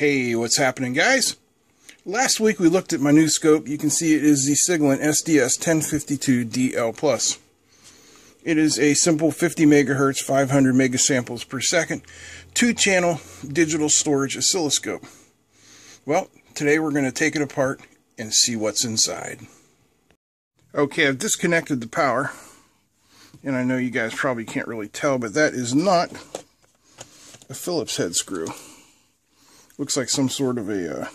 Hey, what's happening guys? Last week we looked at my new scope. You can see it is the Siglent SDS 1052DL+. It is a simple 50 megahertz, 500 megasamples per second, two-channel digital storage oscilloscope. Well, today we're going to take it apart and see what's inside. Okay, I've disconnected the power, and I know you guys probably can't really tell, but that is not a Phillips head screw. Looks like some sort of a uh,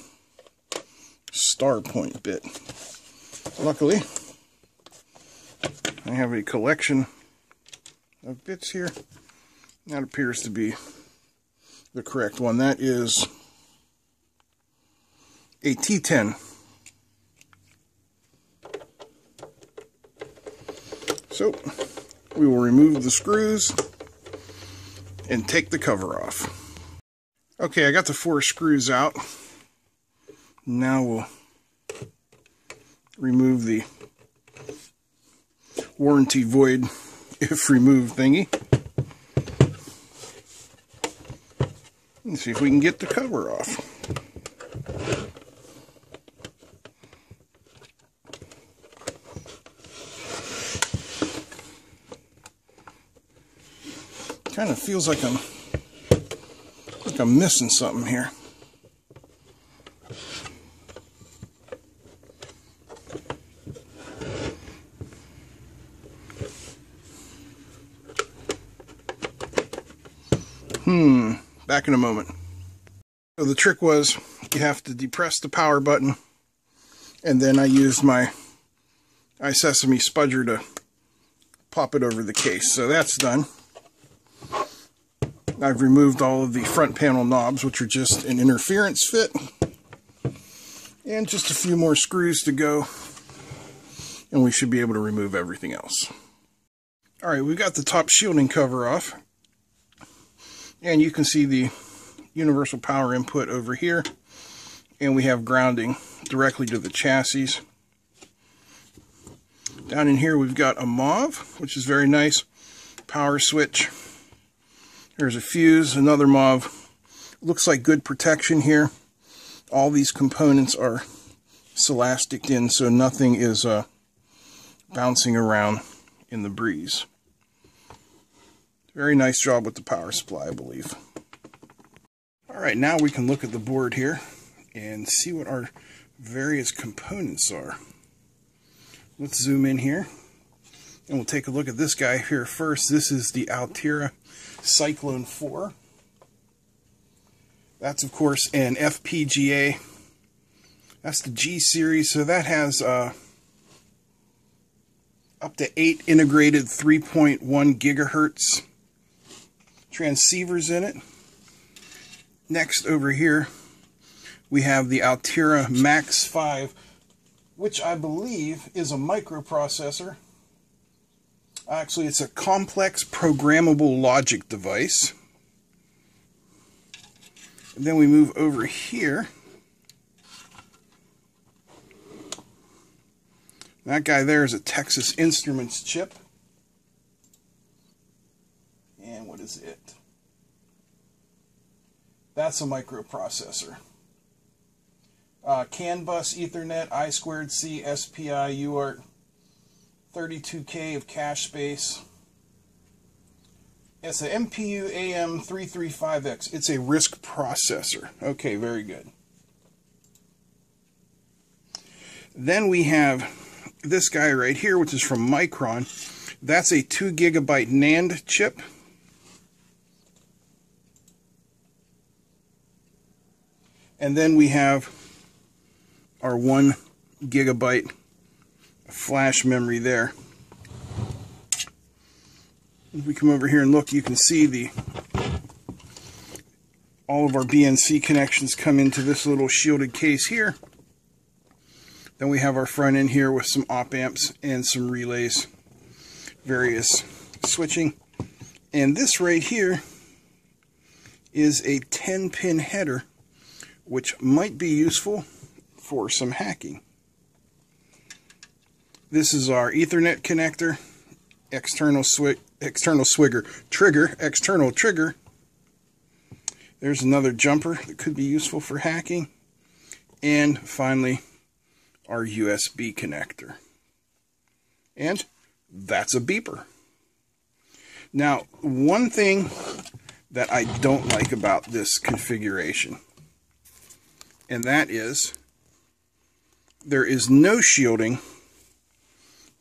star point bit. Luckily, I have a collection of bits here. That appears to be the correct one. That is a T10. So, we will remove the screws and take the cover off. Okay, I got the four screws out. Now we'll remove the warranty void if removed thingy. Let's see if we can get the cover off. Kind of feels like I'm I'm missing something here. Hmm, back in a moment. So the trick was you have to depress the power button and then I used my iSesamo spudger to pop it over the case. So that's done. I've removed all of the front panel knobs, which are just an interference fit. And just a few more screws to go. And we should be able to remove everything else. Alright, we've got the top shielding cover off. And you can see the universal power input over here. And we have grounding directly to the chassis. Down in here we've got a MOV, which is very nice. Power switch there's a fuse, another MOV. Looks like good protection here. All these components are silasticed in so nothing is uh, bouncing around in the breeze. Very nice job with the power supply, I believe. Alright, now we can look at the board here and see what our various components are. Let's zoom in here and we'll take a look at this guy here first. This is the Altera Cyclone 4. That's, of course, an FPGA. That's the G series, so that has uh, up to 8 integrated 3.1 gigahertz transceivers in it. Next, over here, we have the Altera Max 5, which I believe is a microprocessor. Actually, it's a complex programmable logic device. And then we move over here. That guy there is a Texas Instruments chip. And what is it? That's a microprocessor. Uh, CAN bus, Ethernet, I squared C, SPI, UART, 32K of cache space. It's a MPU AM335X. It's a RISC processor. Okay, very good. Then we have this guy right here, which is from Micron. That's a 2 gigabyte NAND chip. And then we have our 1 gigabyte flash memory there. If we come over here and look, you can see the all of our BNC connections come into this little shielded case here. Then we have our front end here with some op amps and some relays, various switching. And this right here is a 10 pin header, which might be useful for some hacking. This is our Ethernet connector, external swig, external swigger trigger, external trigger. There's another jumper that could be useful for hacking. And finally, our USB connector. And that's a beeper. Now, one thing that I don't like about this configuration, and that is there is no shielding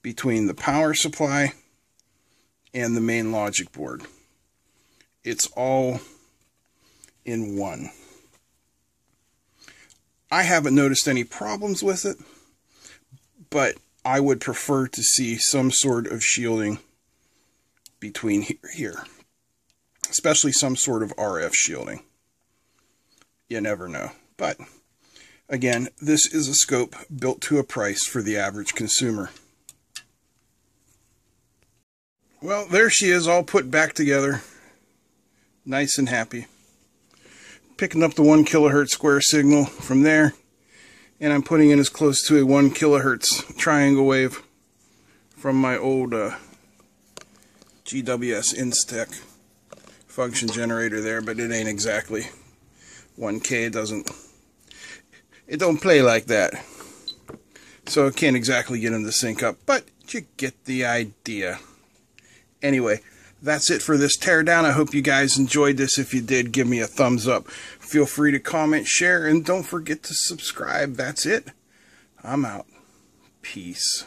between the power supply and the main logic board. It's all in one. I haven't noticed any problems with it, but I would prefer to see some sort of shielding between here, here, especially some sort of RF shielding. You never know. But again, this is a scope built to a price for the average consumer. Well, there she is all put back together. Nice and happy. Picking up the 1 kilohertz square signal from there. And I'm putting in as close to a 1 kilohertz triangle wave from my old uh, GWS Instek function generator there, but it ain't exactly 1K. It doesn't, it don't play like that. So it can't exactly get them to sync up, but you get the idea. Anyway, that's it for this teardown. I hope you guys enjoyed this. If you did, give me a thumbs up. Feel free to comment, share, and don't forget to subscribe. That's it. I'm out. Peace.